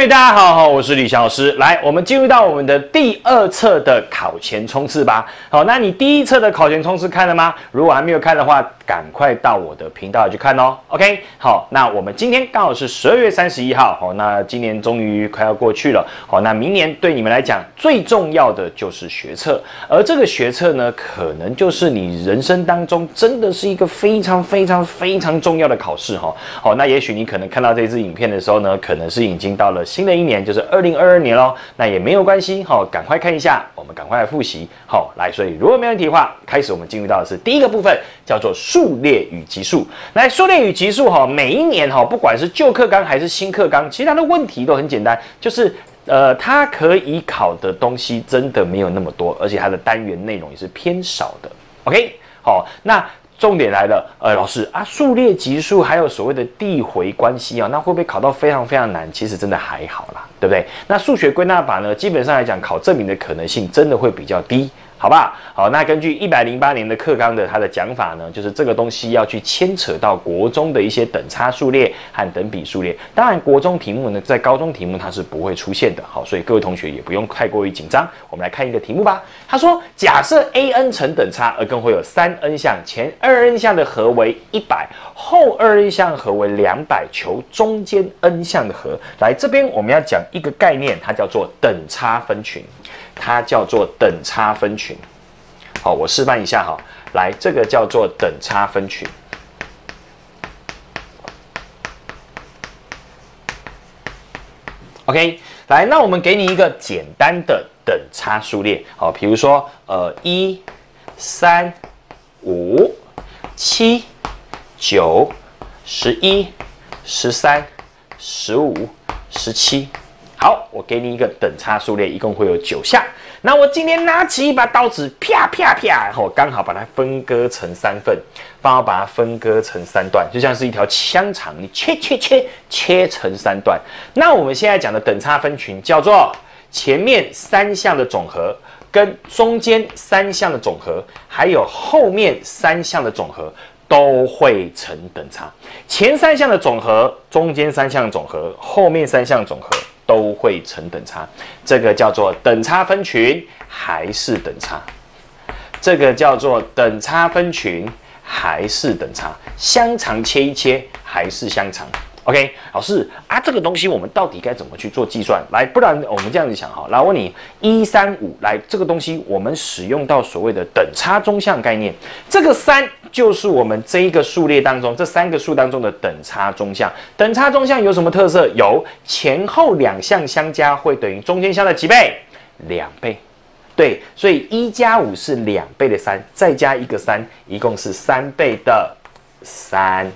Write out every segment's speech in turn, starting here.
位大家好，我是李翔老师。来，我们进入到我们的第二册的考前冲刺吧。好，那你第一册的考前冲刺看了吗？如果还没有看的话，赶快到我的频道去看哦。OK，好，那我们今天刚好是十二月三十一号。好，那今年终于快要过去了。好，那明年对你们来讲最重要的就是学测，而这个学测呢，可能就是你人生当中真的是一个非常非常非常重要的考试哈。好，那也许你可能看到这支影片的时候呢，可能是已经到了新的一年，就是二零二二年喽。那也没有关系，好，赶快看一下，我们赶快来复习。好，来，所以如果没问题的话，开始我们进入到的是第一个部分，叫做数数列与级数。来，数列与级数哈，每一年哈，不管是旧课纲还是新课纲，其实它的问题都很简单，就是呃，它可以考的东西真的没有那么多，而且它的单元内容也是偏少的。OK，好，那。重点来了，呃，老师啊，数列级数还有所谓的递回关系啊，那会不会考到非常非常难？其实真的还好啦，对不对？那数学归纳法呢，基本上来讲，考证明的可能性真的会比较低。好吧，好，那根据一百零八年的课纲的它的讲法呢，就是这个东西要去牵扯到国中的一些等差数列和等比数列。当然，国中题目呢，在高中题目它是不会出现的。好，所以各位同学也不用太过于紧张。我们来看一个题目吧。他说，假设 a n 乘等差，而共会有三 n 项，前二 n 项的和为一百，后二 n 项和为两百，求中间 n 项的和。来，这边我们要讲一个概念，它叫做等差分群。它叫做等差分群，好，我示范一下哈，来，这个叫做等差分群，OK，来，那我们给你一个简单的等差数列，好，比如说，呃，一、三、五、七、九、十一、十三、十五、十七。好，我给你一个等差数列，一共会有九项。那我今天拿起一把刀子，啪啪啪，然后刚好把它分割成三份，帮我把它分割成三段，就像是一条香肠，你切切切切成三段。那我们现在讲的等差分群叫做前面三项的总和，跟中间三项的总和，还有后面三项的总和。都会成等差，前三项的总和，中间三项总和，后面三项总和都会成等差，这个叫做等差分群还是等差？这个叫做等差分群还是等差？香肠切一切还是香肠？OK，老师啊，这个东西我们到底该怎么去做计算？来，不然我们这样子想哈，来问你一三五，来这个东西我们使用到所谓的等差中项概念，这个三就是我们这一个数列当中这三个数当中的等差中项。等差中项有什么特色？有前后两项相加会等于中间项的几倍？两倍。对，所以一加五是两倍的三，再加一个三，一共是三倍的三。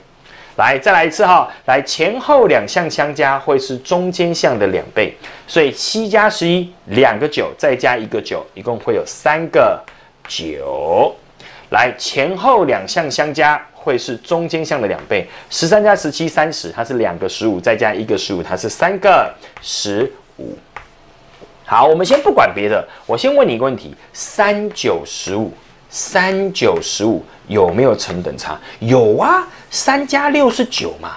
来，再来一次哈。来，前后两项相加会是中间项的两倍，所以七加十一，两个九，再加一个九，一共会有三个九。来，前后两项相加会是中间项的两倍，十三加十七，三十，它是两个十五，再加一个十五，它是三个十五。好，我们先不管别的，我先问你一个问题：三九十五，三九十五有没有成等差？有啊。三加六是九嘛？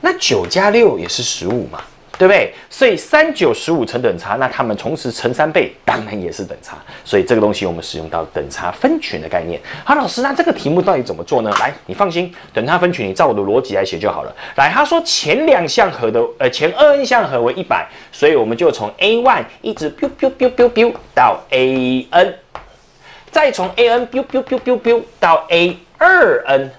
那九加六也是十五嘛？对不对？所以三九十五成等差，那它们同时乘三倍，当然也是等差。所以这个东西我们使用到等差分群的概念。好，老师，那这个题目到底怎么做呢？来，你放心，等差分群，你照我的逻辑来写就好了。来，他说前两项和的，呃，前二 n 项和为一百，所以我们就从 a one 一直 biu biu biu biu biu 到 a n，再从 a n biu biu biu biu biu 到 a 二 n。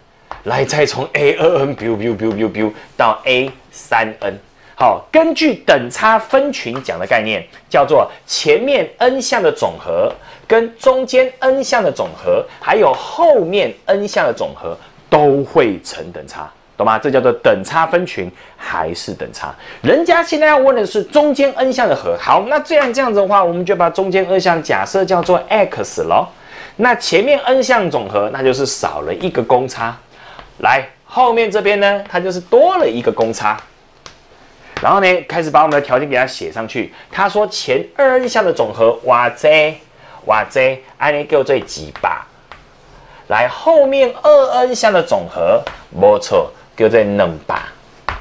来，再从 a 二 n，bu bu bu bu bu 到 a 三 n，好，根据等差分群讲的概念，叫做前面 n 项的总和跟中间 n 项的总和，还有后面 n 项的总和都会成等差，懂吗？这叫做等差分群还是等差？人家现在要问的是中间 n 项的和，好，那这样这样子的话，我们就把中间 n 项假设叫做 x 咯。那前面 n 项总和，那就是少了一个公差。来，后面这边呢，它就是多了一个公差，然后呢，开始把我们的条件给它写上去。他说前二 n 项的总和，哇塞，哇塞，按你给我这几把。来，后面二 n 项的总和，没错，给我这两把。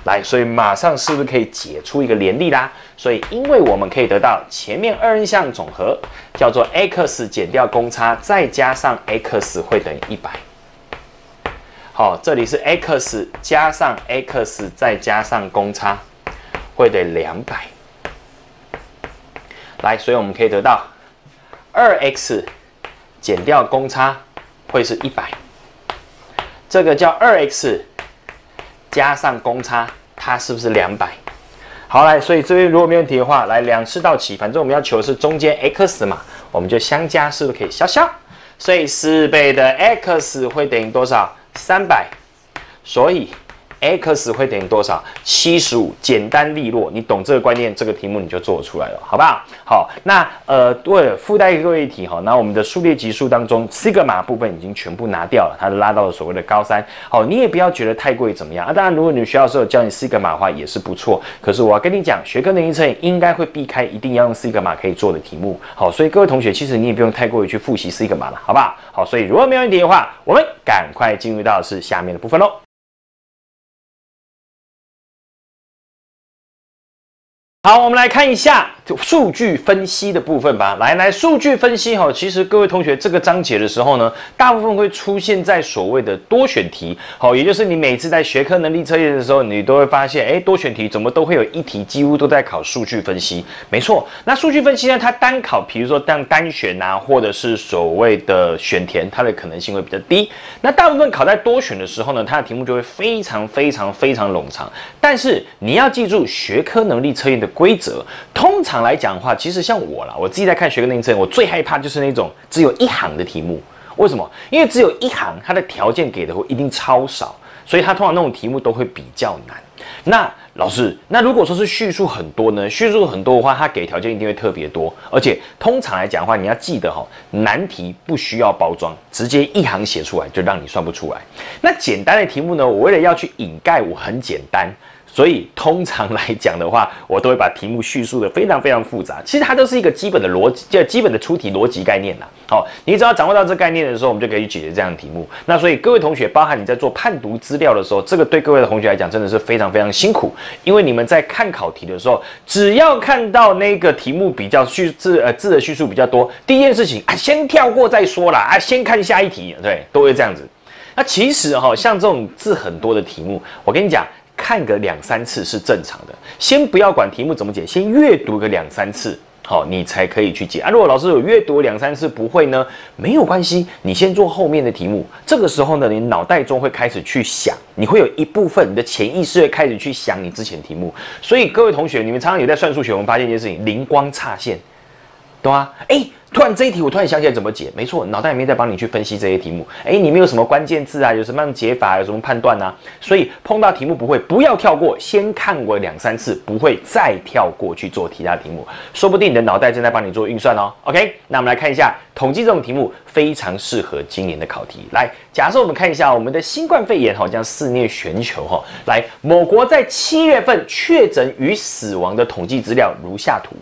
来，所以马上是不是可以解出一个联立啦？所以，因为我们可以得到前面二 n 项总和叫做 x 减掉公差再加上 x 会等于一百。好，这里是 x 加上 x 再加上公差会等于两百。来，所以我们可以得到二 x 减掉公差会是一百。这个叫二 x 加上公差，它是不是两百？好，来，所以这边如果没问题的话，来两次到齐，反正我们要求是中间 x 嘛，我们就相加，是不是可以消消？所以四倍的 x 会等于多少？三百。所以。X 会等于多少？七十五，简单利落。你懂这个观念，这个题目你就做出来了，好不好？好，那呃，对，附带各位一提哈，那我们的数列级数当中，西格玛部分已经全部拿掉了，它拉到了所谓的高三。好，你也不要觉得太贵怎么样啊？当然，如果你学校时候教你西格玛的话，也是不错。可是我要跟你讲，学科能力测验应该会避开一定要用西格玛可以做的题目。好，所以各位同学，其实你也不用太过于去复习西格玛了，好不好？好，所以如果没有问题的话，我们赶快进入到是下面的部分喽。好，我们来看一下数据分析的部分吧。来来，数据分析哈，其实各位同学这个章节的时候呢，大部分会出现在所谓的多选题。好，也就是你每次在学科能力测验的时候，你都会发现，哎，多选题怎么都会有一题几乎都在考数据分析。没错，那数据分析呢，它单考，比如说当单选啊，或者是所谓的选填，它的可能性会比较低。那大部分考在多选的时候呢，它的题目就会非常非常非常冗长。但是你要记住学科能力测验的。规则通常来讲的话，其实像我啦，我自己在看学科能力测，我最害怕就是那种只有一行的题目。为什么？因为只有一行，它的条件给的会一定超少，所以它通常那种题目都会比较难。那老师，那如果说是叙述很多呢？叙述很多的话，它给条件一定会特别多。而且通常来讲的话，你要记得哈，难题不需要包装，直接一行写出来就让你算不出来。那简单的题目呢，我为了要去掩盖我很简单。所以通常来讲的话，我都会把题目叙述的非常非常复杂。其实它都是一个基本的逻辑，就基本的出题逻辑概念呐。好，你只要掌握到这概念的时候，我们就可以去解决这样的题目。那所以各位同学，包含你在做判读资料的时候，这个对各位的同学来讲真的是非常非常辛苦，因为你们在看考题的时候，只要看到那个题目比较叙字呃字的叙述比较多，第一件事情啊，先跳过再说啦，啊，先看下一题，对，都会这样子。那其实哈，像这种字很多的题目，我跟你讲。看个两三次是正常的，先不要管题目怎么解，先阅读个两三次，好，你才可以去解啊。如果老师有阅读两三次不会呢，没有关系，你先做后面的题目。这个时候呢，你脑袋中会开始去想，你会有一部分你的潜意识会开始去想你之前题目。所以各位同学，你们常常有在算数学，我们发现一件事情，灵光乍现，懂吗？哎。突然这一题，我突然想起来怎么解。没错，脑袋里面在帮你去分析这些题目。哎，你们有什么关键字啊？有什么样的解法？有什么判断呢？所以碰到题目不会，不要跳过，先看过两三次，不会再跳过去做其他题目。说不定你的脑袋正在帮你做运算哦。OK，那我们来看一下统计这种题目非常适合今年的考题。来，假设我们看一下我们的新冠肺炎好像肆虐全球哈。来，某国在七月份确诊与死亡的统计资料如下图。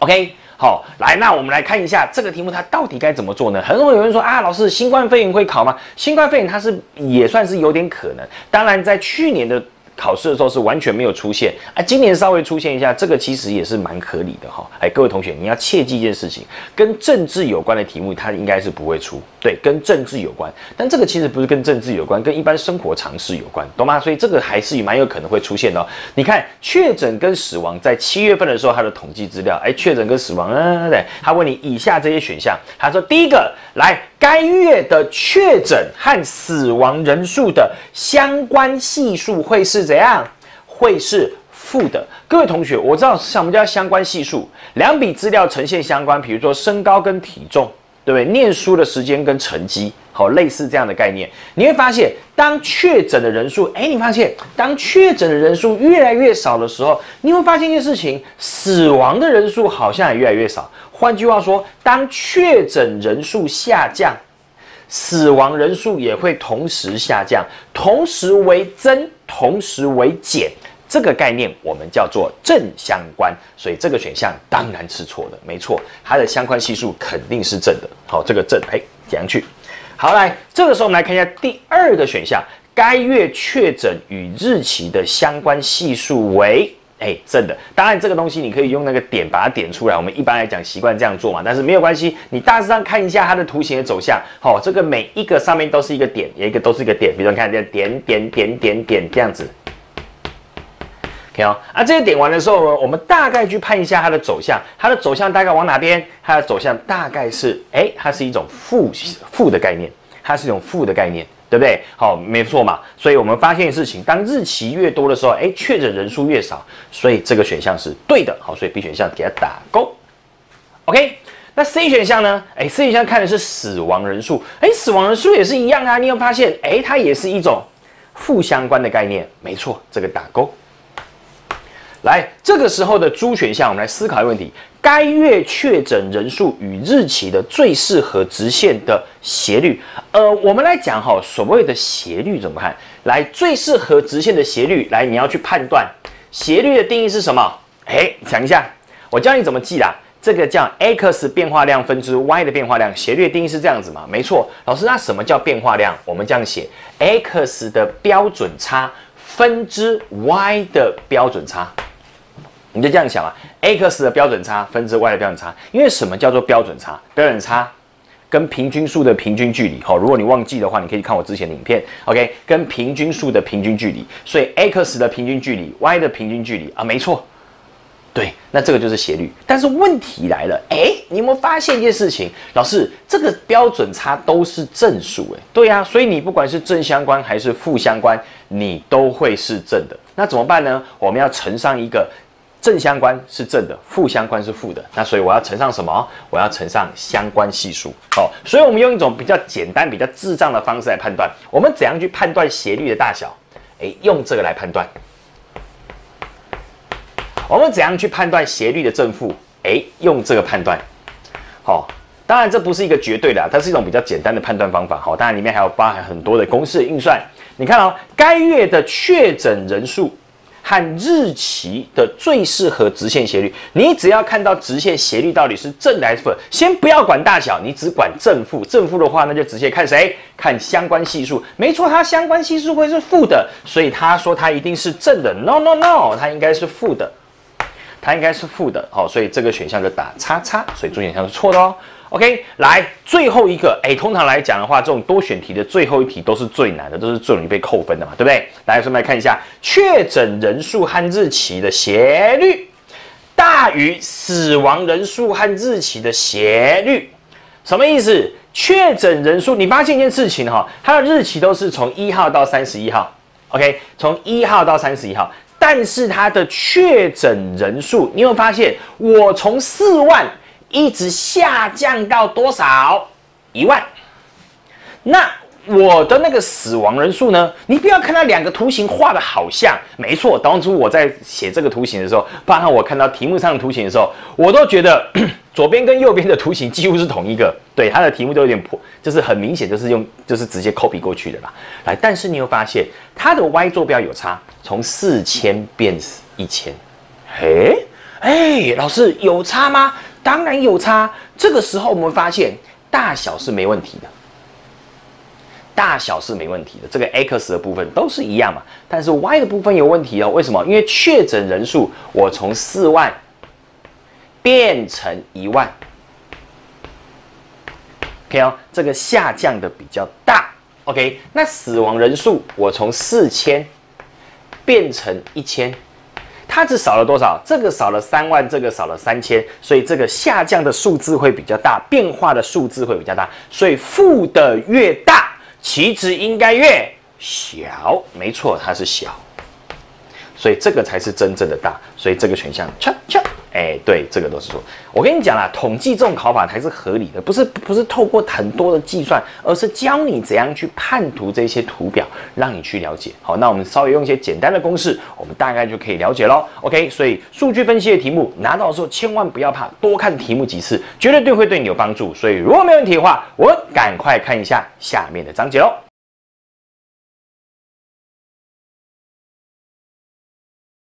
OK。好，来，那我们来看一下这个题目，它到底该怎么做呢？很多有人说啊，老师，新冠肺炎会考吗？新冠肺炎它是也算是有点可能。当然，在去年的。考试的时候是完全没有出现啊，今年稍微出现一下，这个其实也是蛮合理的哈。哎，各位同学，你要切记一件事情，跟政治有关的题目，它应该是不会出。对，跟政治有关，但这个其实不是跟政治有关，跟一般生活常识有关，懂吗？所以这个还是蛮有可能会出现的。你看，确诊跟死亡在七月份的时候，它的统计资料，哎，确诊跟死亡，嗯，对，他问你以下这些选项，他说第一个来。该月的确诊和死亡人数的相关系数会是怎样？会是负的。各位同学，我知道什么叫相关系数，两笔资料呈现相关，比如说身高跟体重，对不对？念书的时间跟成绩，好，类似这样的概念。你会发现，当确诊的人数，哎，你发现当确诊的人数越来越少的时候，你会发现一件事情，死亡的人数好像也越来越少。换句话说，当确诊人数下降，死亡人数也会同时下降，同时为增，同时为减。这个概念我们叫做正相关，所以这个选项当然是错的，没错，它的相关系数肯定是正的。好，这个正，哎，填上去。好，来，这个时候我们来看一下第二个选项，该月确诊与日期的相关系数为。哎，正的，当然这个东西你可以用那个点把它点出来。我们一般来讲习惯这样做嘛，但是没有关系，你大致上看一下它的图形的走向。好，这个每一个上面都是一个点，有一个都是一个点。比如你看这点点点点点这样子，OK 哦。啊，这些点完的时候呢，我们大概去判一下它的走向，它的走向大概往哪边？它的走向大概是，哎，它是一种负负的概念，它是一种负的概念。对不对？好，没错嘛。所以我们发现事情，当日期越多的时候，哎，确诊人数越少，所以这个选项是对的。好，所以 B 选项给它打勾。OK，那 C 选项呢？哎，C 选项看的是死亡人数，哎，死亡人数也是一样啊。你有发现？哎，它也是一种负相关的概念。没错，这个打勾。来，这个时候的猪选项，我们来思考一个问题。该月确诊人数与日期的最适合直线的斜率，呃，我们来讲哈，所谓的斜率怎么看？来，最适合直线的斜率，来，你要去判断斜率的定义是什么？哎，想一下，我教你怎么记啦。这个叫 x 变化量分之 y 的变化量，斜率定义是这样子嘛？没错，老师，那什么叫变化量？我们这样写，x 的标准差分之 y 的标准差。你就这样想啊，x 的标准差分之 y 的标准差，因为什么叫做标准差？标准差跟平均数的平均距离，好，如果你忘记的话，你可以看我之前的影片，OK，跟平均数的平均距离，所以 x 的平均距离，y 的平均距离啊，没错，对，那这个就是斜率。但是问题来了，哎，你有没有发现一件事情？老师，这个标准差都是正数，哎，对呀，所以你不管是正相关还是负相关，你都会是正的。那怎么办呢？我们要乘上一个。正相关是正的，负相关是负的，那所以我要乘上什么？我要乘上相关系数。好，所以我们用一种比较简单、比较智障的方式来判断。我们怎样去判断斜率的大小？诶，用这个来判断。我们怎样去判断斜率的正负？诶，用这个判断。好，当然这不是一个绝对的，它是一种比较简单的判断方法。好，当然里面还有包含很多的公式运算。你看哦，该月的确诊人数。和日期的最适合直线斜率，你只要看到直线斜率到底是正的还是负，先不要管大小，你只管正负。正负的话，那就直接看谁？看相关系数。没错，它相关系数会是负的，所以他说它一定是正的。No No No，它应该是负的，它应该是负的。好，所以这个选项就打叉叉，所以主选项是错的哦。OK，来最后一个，哎，通常来讲的话，这种多选题的最后一题都是最难的，都是最容易被扣分的嘛，对不对？来顺便来看一下，确诊人数和日期的斜率大于死亡人数和日期的斜率，什么意思？确诊人数，你发现一件事情哈，它的日期都是从一号到三十一号，OK，从一号到三十一号，但是它的确诊人数，你有发现？我从四万。一直下降到多少？一万。那我的那个死亡人数呢？你不要看到两个图形画的好像，没错。当初我在写这个图形的时候，包含我看到题目上的图形的时候，我都觉得 左边跟右边的图形几乎是同一个。对，它的题目都有点破，就是很明显就是用就是直接 copy 过去的啦。来，但是你有发现它的 y 坐标有差，从四千变一千。嘿，哎，老师有差吗？当然有差，这个时候我们发现大小是没问题的，大小是没问题的，这个 x 的部分都是一样嘛，但是 y 的部分有问题哦。为什么？因为确诊人数我从四万变成一万，OK 哦，这个下降的比较大。OK，那死亡人数我从四千变成一千。它只少了多少？这个少了三万，这个少了三千，所以这个下降的数字会比较大，变化的数字会比较大，所以负的越大，其值应该越小。没错，它是小，所以这个才是真正的大，所以这个选项，恰恰。哎，对，这个都是错。我跟你讲啦，统计这种考法才是合理的，不是不是透过很多的计算，而是教你怎样去判图这些图表，让你去了解。好，那我们稍微用一些简单的公式，我们大概就可以了解喽。OK，所以数据分析的题目拿到的时候，千万不要怕，多看题目几次，绝对对会对你有帮助。所以如果没问题的话，我赶快看一下下面的章节喽。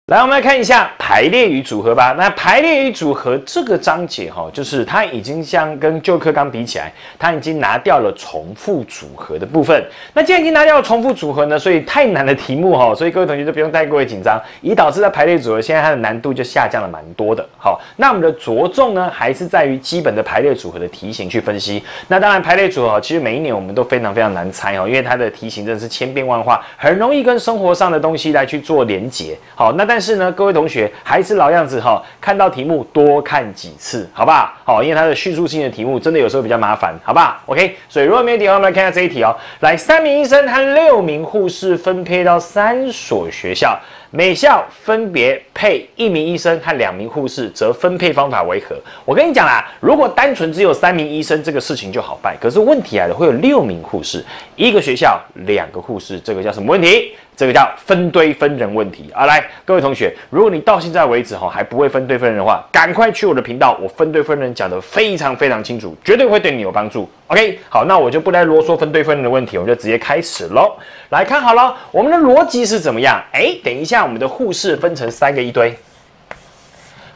来，我们来看一下排列与组合吧。那排列与组合这个章节哈，就是它已经像跟旧课纲比起来，它已经拿掉了重复组合的部分。那既然已经拿掉了重复组合呢，所以太难的题目哈，所以各位同学就不用太过于紧张，以导致在排列组合现在它的难度就下降了蛮多的。好，那我们的着重呢，还是在于基本的排列组合的题型去分析。那当然，排列组合其实每一年我们都非常非常难猜哦，因为它的题型真的是千变万化，很容易跟生活上的东西来去做连结。好，那但但是呢，各位同学还是老样子哈，看到题目多看几次，好不好？好，因为它的叙述性的题目真的有时候比较麻烦，好不好？OK，所以如果没有题，我们来看一下这一题哦。来，三名医生和六名护士分配到三所学校，每校分别配一名医生和两名护士，则分配方法为何？我跟你讲啦，如果单纯只有三名医生，这个事情就好办。可是问题来了，会有六名护士，一个学校两个护士，这个叫什么问题？这个叫分堆分人问题啊！来，各位同学，如果你到现在为止哈还不会分堆分人的话，赶快去我的频道，我分堆分人讲的非常非常清楚，绝对会对你有帮助。OK，好，那我就不再啰嗦分堆分人的问题，我们就直接开始喽。来看好了，我们的逻辑是怎么样？哎，等一下，我们的护士分成三个一堆，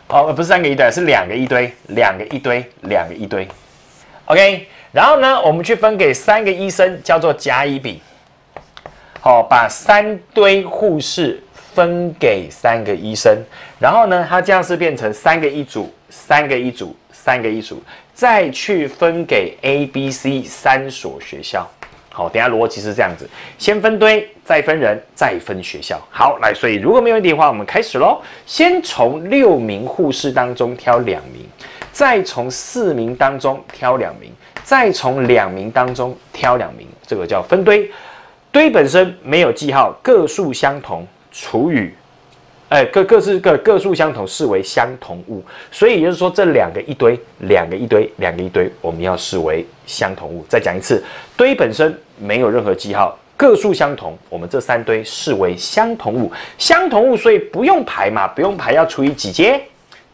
哦，不是三个一堆，是两个一堆，两个一堆，两个一堆。OK，然后呢，我们去分给三个医生，叫做甲乙丙。好，把三堆护士分给三个医生，然后呢，它这样是变成三个一组，三个一组，三个一组，再去分给 A、B、C 三所学校。好，等下逻辑是这样子：先分堆，再分人，再分学校。好，来，所以如果没有问题的话，我们开始喽。先从六名护士当中挑两名，再从四名当中挑两名，再从两名当中挑两名，这个叫分堆。堆本身没有记号，个数相同除以，哎，各各自个个数相同视为相同物，所以也就是说这两个一堆，两个一堆，两个一堆，我们要视为相同物。再讲一次，堆本身没有任何记号，个数相同，我们这三堆视为相同物，相同物，所以不用排嘛，不用排，要除以几阶？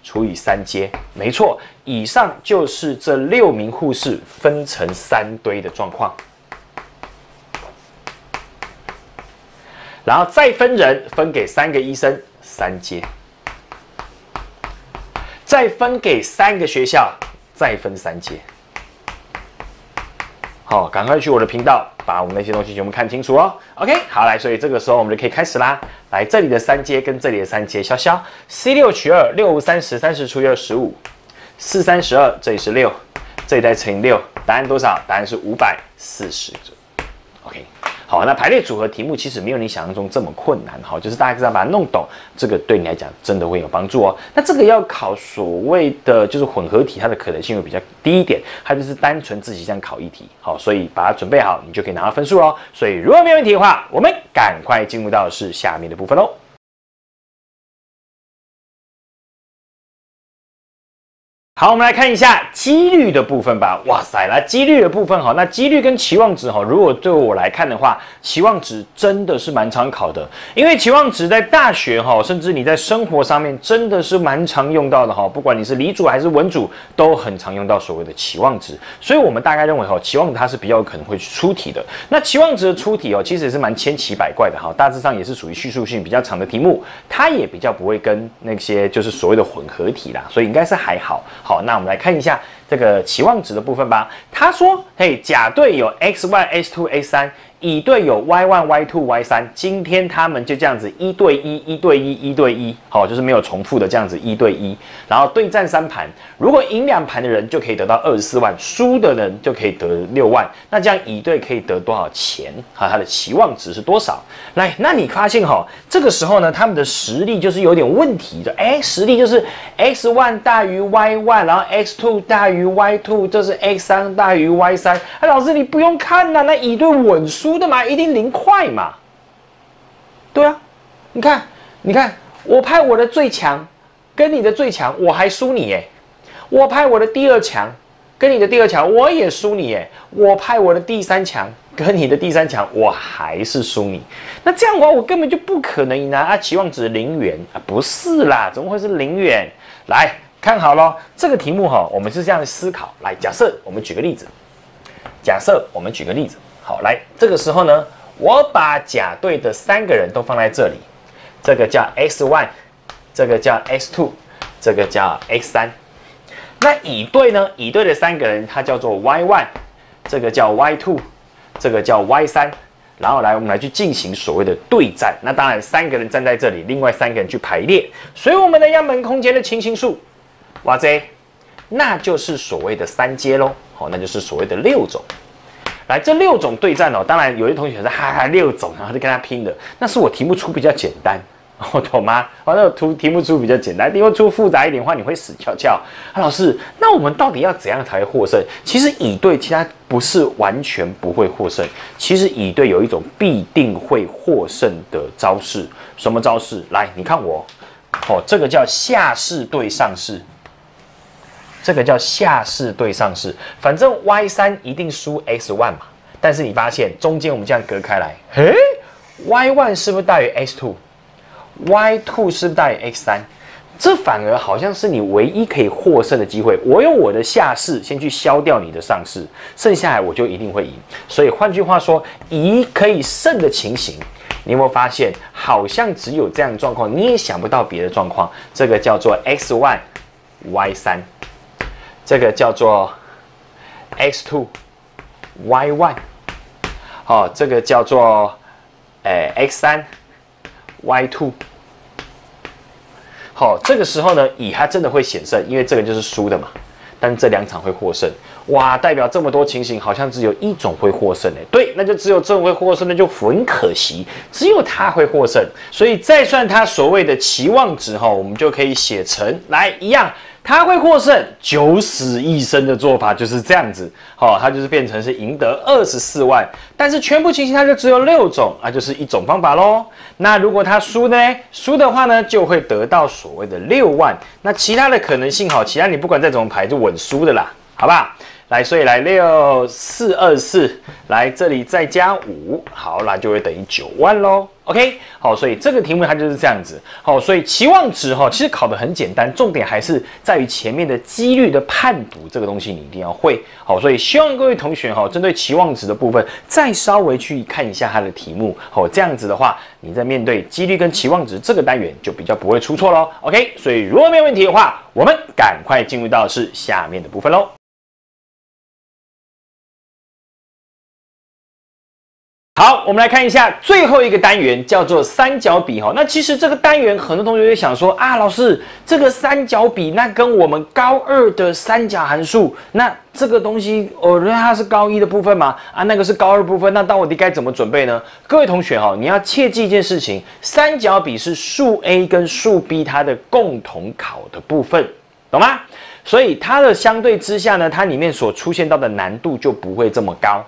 除以三阶，没错。以上就是这六名护士分成三堆的状况。然后再分人，分给三个医生三阶，再分给三个学校，再分三阶。好，赶快去我的频道，把我们那些东西全部看清楚哦。OK，好来，所以这个时候我们就可以开始啦。来，这里的三阶跟这里的三阶，消消。C 六取二，六五三十，三十除以二十五，四三十二，这里是六，这里再乘以六，答案多少？答案是五百四十。OK。好，那排列组合题目其实没有你想象中这么困难，好，就是大家只要把它弄懂，这个对你来讲真的会有帮助哦。那这个要考所谓的就是混合题，它的可能性会比较低一点，它就是单纯自己这样考一题，好，所以把它准备好，你就可以拿到分数哦。所以如果没有问题的话，我们赶快进入到是下面的部分喽。好，我们来看一下几率的部分吧。哇塞，来几率的部分哈，那几率跟期望值哈，如果对我来看的话，期望值真的是蛮常考的，因为期望值在大学哈，甚至你在生活上面真的是蛮常用到的哈。不管你是理组还是文组，都很常用到所谓的期望值。所以我们大概认为哈，期望值它是比较有可能会出题的。那期望值的出题哦，其实也是蛮千奇百怪的哈，大致上也是属于叙述性比较长的题目，它也比较不会跟那些就是所谓的混合题啦，所以应该是还好。好，那我们来看一下这个期望值的部分吧。他说：“嘿，甲队有 x y s two a 三。”乙队有 y one y two y 三，今天他们就这样子一对一，一对一，一对一，好，就是没有重复的这样子一对一，然后对战三盘，如果赢两盘的人就可以得到二十四万，输的人就可以得六万，那这样乙队可以得多少钱？哈，他的期望值是多少？来，那你发现哈，这个时候呢，他们的实力就是有点问题的，哎，实力就是 x one 大于 y one，然后 x two 大于 y two，这是 x 三大于 y 三，哎，老师你不用看呐，那乙队稳输。输的嘛，一定零块嘛。对啊，你看，你看，我派我的最强，跟你的最强，我还输你耶。我派我的第二强，跟你的第二强，我也输你耶。我派我的第三强，跟你的第三强，我还是输你。那这样的话，我根本就不可能赢啊！啊，期望值零元啊，不是啦，怎么会是零元？来看好了，这个题目哈，我们是这样思考。来，假设我们举个例子，假设我们举个例子。好，来这个时候呢，我把甲队的三个人都放在这里，这个叫 x one 这个叫 x two，这个叫 x 三。那乙队呢？乙队的三个人，他叫做 y one，这个叫 y two，这个叫 y 三。然后来，我们来去进行所谓的对战。那当然，三个人站在这里，另外三个人去排列。所以我们的样本空间的情形数，哇塞，那就是所谓的三阶喽。好，那就是所谓的六种。来，这六种对战哦，当然有些同学说哈哈六种，然后就跟他拼的。那是我题目出比较简单。我 懂吗？反正图题目出比较简单，因为出复杂一点的话，你会死翘翘。啊，老师，那我们到底要怎样才会获胜？其实乙队其他不是完全不会获胜，其实乙队有一种必定会获胜的招式。什么招式？来，你看我，哦，这个叫下士对上士，这个叫下市对上市。反正 Y 三一定输 X one 嘛，但是你发现中间我们这样隔开来，嘿，Y one 是不是大于 X two？y two 是不是大于 x 三？这反而好像是你唯一可以获胜的机会。我用我的下士先去消掉你的上士，剩下来我就一定会赢。所以换句话说，以可以胜的情形，你有没有发现？好像只有这样的状况，你也想不到别的状况。这个叫做 x one y 三，这个叫做 x two y one，好，这个叫做诶 x 三 y two。好，这个时候呢，乙他真的会险胜，因为这个就是输的嘛。但这两场会获胜，哇，代表这么多情形，好像只有一种会获胜诶。对，那就只有这种会获胜，那就很可惜，只有他会获胜。所以再算他所谓的期望值哈，我们就可以写成来一样。他会获胜，九死一生的做法就是这样子，好，他就是变成是赢得二十四万，但是全部情形他就只有六种啊，就是一种方法喽。那如果他输呢？输的话呢，就会得到所谓的六万。那其他的可能性好，其他你不管再怎么排，就稳输的啦，好不好？来，所以来六四二四，来这里再加五，好，那就会等于九万喽。OK，好，所以这个题目它就是这样子。好，所以期望值哈，其实考的很简单，重点还是在于前面的几率的判读这个东西，你一定要会。好，所以希望各位同学哈，针对期望值的部分，再稍微去看一下它的题目。好，这样子的话，你在面对几率跟期望值这个单元就比较不会出错喽。OK，所以如果没有问题的话，我们赶快进入到是下面的部分喽。我们来看一下最后一个单元，叫做三角比哈。那其实这个单元很多同学会想说啊，老师，这个三角比那跟我们高二的三角函数，那这个东西，哦，认为它是高一的部分吗？啊，那个是高二部分，那到底该怎么准备呢？各位同学哈，你要切记一件事情，三角比是数 A 跟数 B 它的共同考的部分，懂吗？所以它的相对之下呢，它里面所出现到的难度就不会这么高。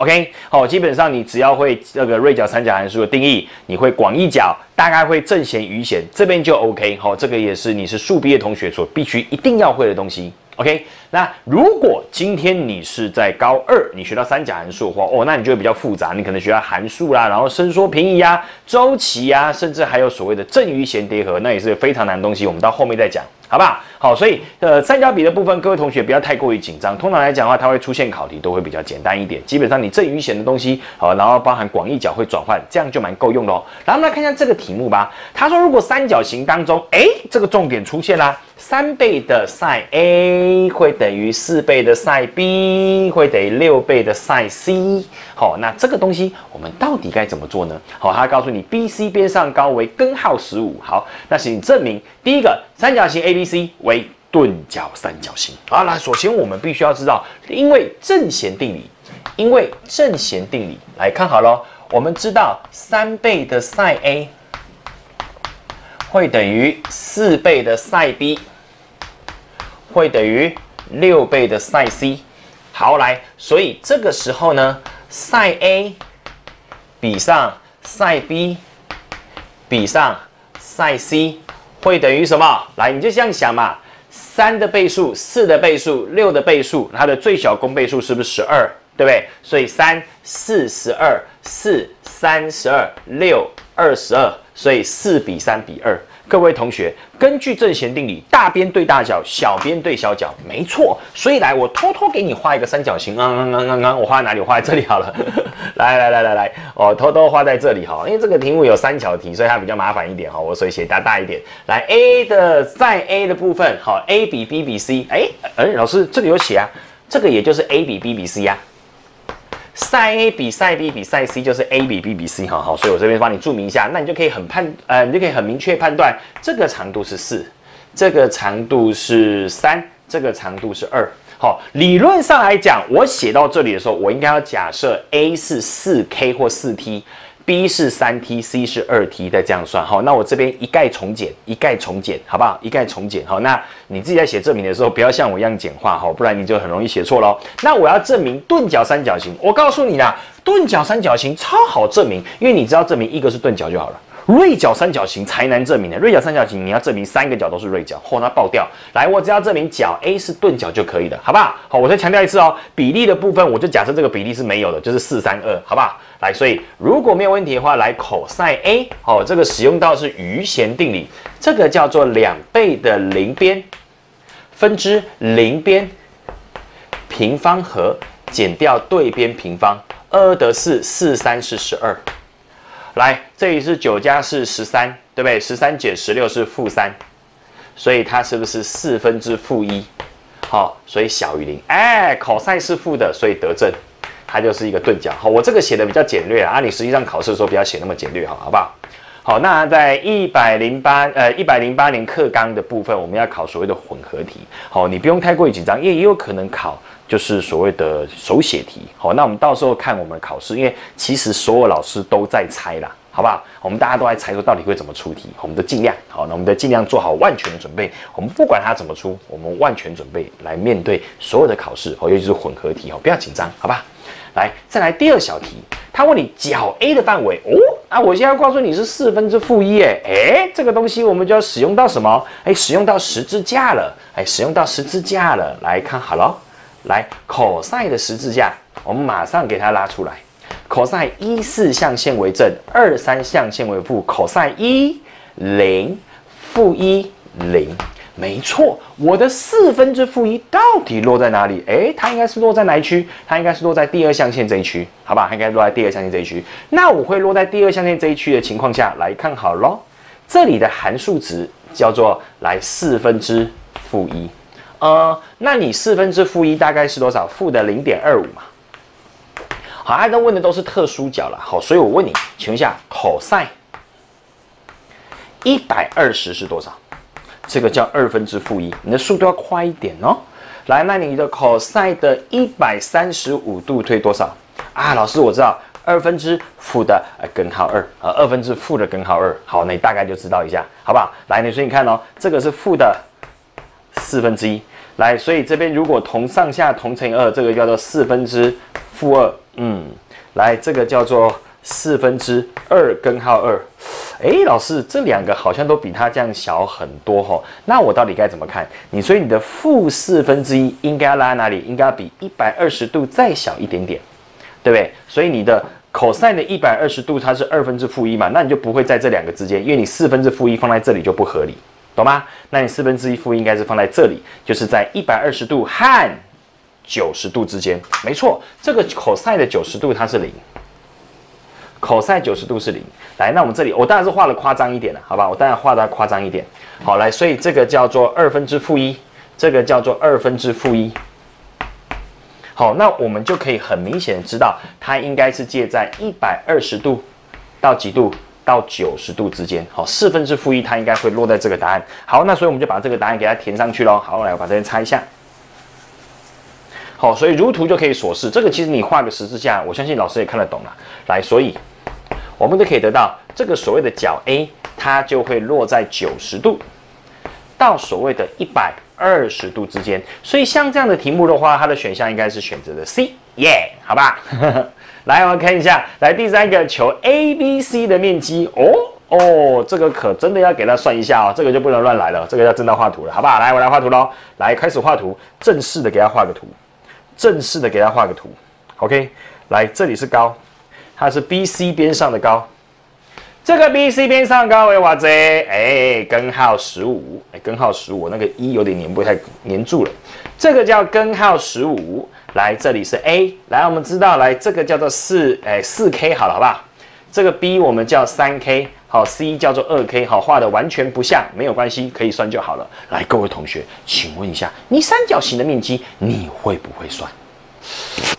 OK，好，基本上你只要会这个锐角三角函数的定义，你会广义角，大概会正弦余弦，这边就 OK。好，这个也是你是数毕的同学所必须一定要会的东西。OK，那如果今天你是在高二，你学到三角函数的话，哦，那你就会比较复杂，你可能学到函数啦，然后伸缩平移啊、周期啊，甚至还有所谓的正余弦叠合，那也是非常难的东西，我们到后面再讲。好不好？好，所以呃，三角比的部分，各位同学不要太过于紧张。通常来讲的话，它会出现考题都会比较简单一点。基本上你正余弦的东西，好，然后包含广义角会转换，这样就蛮够用的哦。然后我们来看一下这个题目吧。他说，如果三角形当中，哎，这个重点出现了，三倍的 sin A 会等于四倍的 sin B，会等于六倍的 sin C。好，那这个东西我们到底该怎么做呢？好，他告诉你，BC 边上高为根号十五。好，那请证明第一个三角形 ABC 为钝角三角形。好，那首先我们必须要知道，因为正弦定理，因为正弦定理来看好了，我们知道三倍的 sin A 会等于四倍的 sin B，会等于六倍的 sin C。好，来，所以这个时候呢，sin A 比上 sin B 比上 sin C。会等于什么？来，你就这样想嘛，三的倍数、四的倍数、六的倍数，它的最小公倍数是不是十二？对不对？所以三四十二，四三十二，六二十二，所以四比三比二。各位同学，根据正弦定理，大边对大角，小边对小角，没错。所以来，我偷偷给你画一个三角形。啊啊啊啊啊！我画哪里？我画在这里好了。来来来来来，我偷偷画在这里哈，因为这个题目有三角题，所以它比较麻烦一点哈。我所以写大大一点。来，A 的在 A 的部分，好，A 比 B 比 C。哎哎，老师这里有写啊，这个也就是 A 比 B 比 C 呀。赛 A 比赛 B 比赛 C 就是 A 比 B 比 C 哈好，所以我这边帮你注明一下，那你就可以很判呃，你就可以很明确判断这个长度是四，这个长度是三，这个长度是二。好，理论上来讲，我写到这里的时候，我应该要假设 A 是四 K 或四 T。B 是三 T，C 是二 T，再这样算好。那我这边一概重简，一概重简，好不好？一概重简，好。那你自己在写证明的时候，不要像我一样简化，好，不然你就很容易写错喽。那我要证明钝角三角形，我告诉你啦，钝角三角形超好证明，因为你只要证明一个是钝角就好了。锐角三角形才难证明的，锐角三角形你要证明三个角都是锐角，嚯，那爆掉。来，我只要证明角 A 是钝角就可以了，好不好？好，我再强调一次哦，比例的部分我就假设这个比例是没有的，就是四三二，好不好？来，所以如果没有问题的话，来 cos A，好，这个使用到是余弦定理，这个叫做两倍的零边分之零边平方和减掉对边平方，二得四，四三是十二。来，这里是九加是十三，对不对？十三减十六是负三，所以它是不是四分之负一？好，所以小于零。哎，cos 是负的，所以得正。它就是一个钝角，好，我这个写的比较简略啊，你实际上考试的时候不要写那么简略，好，好不好？好，那在一百零八呃一百零八年课纲的部分，我们要考所谓的混合题，好，你不用太过于紧张，因为也有可能考就是所谓的手写题，好，那我们到时候看我们的考试，因为其实所有老师都在猜啦，好不好？我们大家都在猜说到底会怎么出题，我们都尽量好，那我们都尽量做好万全的准备，我们不管它怎么出，我们万全准备来面对所有的考试，哦，尤其是混合题，哦，不要紧张，好吧？来，再来第二小题，他问你角 A 的范围哦，那我现在告诉你是四分之负一，哎哎，这个东西我们就要使用到什么？哎，使用到十字架了，哎，使用到十字架了。来看好了，来 cos 的十字架，我们马上给它拉出来。cos 一四象限为正，二三象限为负，cos 一零负一零。没错，我的四分之负一到底落在哪里？诶，它应该是落在哪一区？它应该是落在第二象限这一区，好吧？它应该落在第二象限这一区。那我会落在第二象限这一区的情况下来看好咯。这里的函数值叫做来四分之负一，呃，那你四分之负一大概是多少？负的零点二五嘛。好，大家问的都是特殊角了，好，所以我问你，请问一下，cos 一百二十是多少？这个叫二分之负一，你的速度要快一点哦。来，那你的 cos 的一百三十五度推多少啊？老师，我知道二分之负的呃根号二啊，二分之负的根号二。好，那你大概就知道一下，好不好？来，你所以你看哦，这个是负的四分之一。来，所以这边如果同上下同乘以二，这个叫做四分之负二。嗯，来，这个叫做四分之二根号二。哎，老师，这两个好像都比它这样小很多哈。那我到底该怎么看？你所以你的负四分之一应该要拉哪里？应该要比一百二十度再小一点点，对不对？所以你的 cosine 一百二十度它是二分之负一嘛，那你就不会在这两个之间，因为你四分之负一放在这里就不合理，懂吗？那你四分之一负应该是放在这里，就是在一百二十度和九十度之间。没错，这个 cos 的九十度它是零。cos 九十度是零，来，那我们这里我当然是画的夸张一点了，好吧？我当然画的夸张一点，好来，所以这个叫做二分之负一，这个叫做二分之负一，好，那我们就可以很明显的知道，它应该是介在一百二十度到几度到九十度之间，好，四分之负一它应该会落在这个答案，好，那所以我们就把这个答案给它填上去喽，好，来我把这边擦一下。好，所以如图就可以所示。这个其实你画个十字架，我相信老师也看得懂了。来，所以我们都可以得到这个所谓的角 A，它就会落在九十度到所谓的一百二十度之间。所以像这样的题目的话，它的选项应该是选择的 C，耶，好吧？来，我们看一下，来第三个求 A、B、C 的面积。哦哦，这个可真的要给它算一下哦，这个就不能乱来了，这个要真的画图了，好不好？来，我来画图喽。来，开始画图，正式的给它画个图。正式的给他画个图，OK，来这里是高，它是 BC 边上的高，这个 B C 边上高为哇这，哎，根号十五，哎，根号十五，那个一有点粘不太粘住了。这个叫根号十五，来这里是 A，来我们知道，来这个叫做四，哎，四 K 好了，好不好？这个 B 我们叫三 K，好，C 叫做二 K，好，画的完全不像，没有关系，可以算就好了。来，各位同学，请问一下，你三角形的面积你会不会算？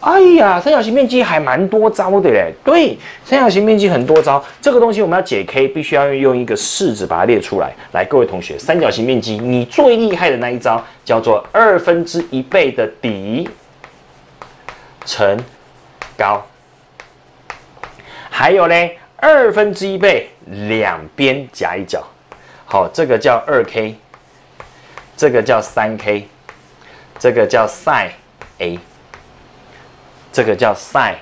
哎呀，三角形面积还蛮多招的嘞。对，三角形面积很多招，这个东西我们要解 K，必须要用一个式子把它列出来。来，各位同学，三角形面积你最厉害的那一招叫做二分之一倍的底乘高，还有呢，二分之一倍两边夹一角，好，这个叫二 K，这个叫三 K，这个叫 sin A。这个叫 sin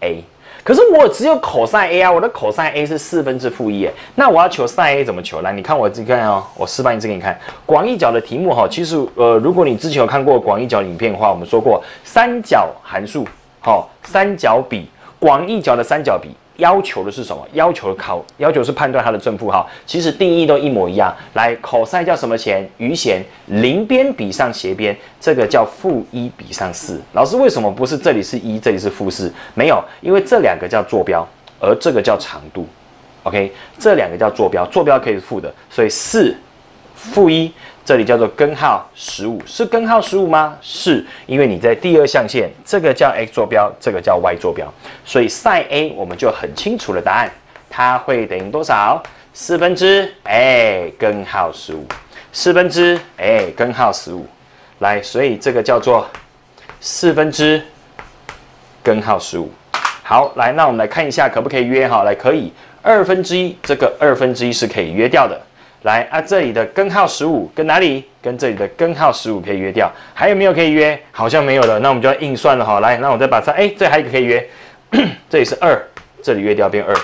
A，可是我只有 cos A 啊，我的 cos A 是四分之负一诶，那我要求 sin A 怎么求？来，你看我这个哦，我示范一次给你看。广义角的题目哈，其实呃，如果你之前有看过广义角影片的话，我们说过三角函数，好，三角比，广义角的三角比。要求的是什么？要求考，要求是判断它的正负号。其实定义都一模一样。来，cos 叫什么弦？余弦，邻边比上斜边，这个叫负一比上四。老师为什么不是这里是一，这里是负四？没有，因为这两个叫坐标，而这个叫长度。OK，这两个叫坐标，坐标可以是负的，所以四负一。这里叫做根号十五，是根号十五吗？是，因为你在第二象限，这个叫 x 坐标，这个叫 y 坐标，所以 sin A 我们就很清楚的答案，它会等于多少？四分之哎根号十五，四分之哎根号十五，来，所以这个叫做四分之根号十五。好，来，那我们来看一下可不可以约哈？来，可以，二分之一，这个二分之一是可以约掉的。来啊，这里的根号十五跟哪里？跟这里的根号十五可以约掉，还有没有可以约？好像没有了，那我们就要硬算了哈。来，那我再把它，哎，这还有一个可以约，这里是二，这里约掉变二。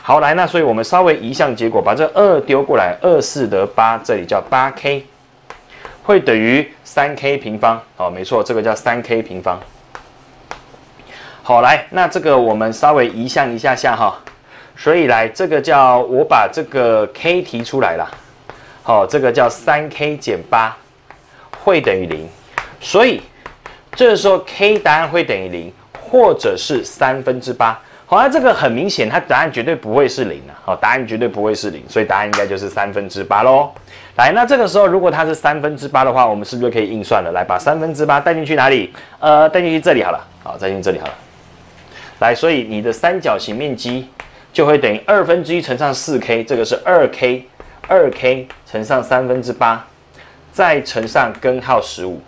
好，来，那所以我们稍微移项结果，把这二丢过来，二四得八，这里叫八 k，会等于三 k 平方。好，没错，这个叫三 k 平方。好，来，那这个我们稍微移项一下下哈。所以来，这个叫我把这个 k 提出来了，好，这个叫三 k 减八会等于零，所以这个时候 k 答案会等于零，或者是三分之八。好，那这个很明显，它答案绝对不会是零啊，好，答案绝对不会是零，所以答案应该就是三分之八喽。来，那这个时候如果它是三分之八的话，我们是不是可以硬算了？来，把三分之八带进去哪里？呃，带进去这里好了，好，带进去这里好了。来，所以你的三角形面积。就会等于二分之一乘上四 k，这个是二 k，二 k 乘上三分之八，再乘上根号十五，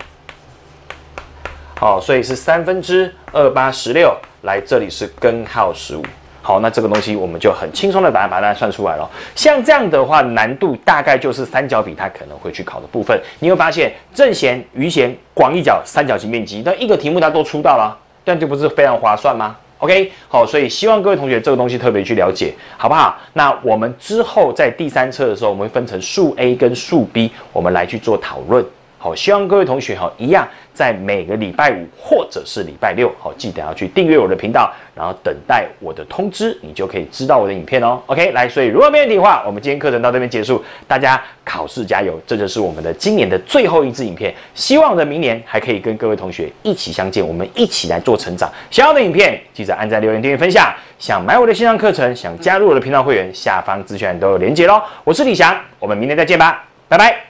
好，所以是三分之二八十六。来，这里是根号十五。好，那这个东西我们就很轻松的把它把它算出来了。像这样的话，难度大概就是三角比它可能会去考的部分。你会发现正弦、余弦、广义角、三角形面积，那一个题目它都出到了，但这不是非常划算吗？OK，好，所以希望各位同学这个东西特别去了解，好不好？那我们之后在第三册的时候，我们会分成数 A 跟数 B，我们来去做讨论。好，希望各位同学哈一样。在每个礼拜五或者是礼拜六，好，记得要去订阅我的频道，然后等待我的通知，你就可以知道我的影片哦。OK，来，所以如果没问题的话，我们今天课程到这边结束，大家考试加油，这就是我们的今年的最后一支影片。希望的明年还可以跟各位同学一起相见，我们一起来做成长。想要的影片，记得按赞、留言、订阅、分享。想买我的线上课程，想加入我的频道会员，下方资讯都有连结喽。我是李翔，我们明天再见吧，拜拜。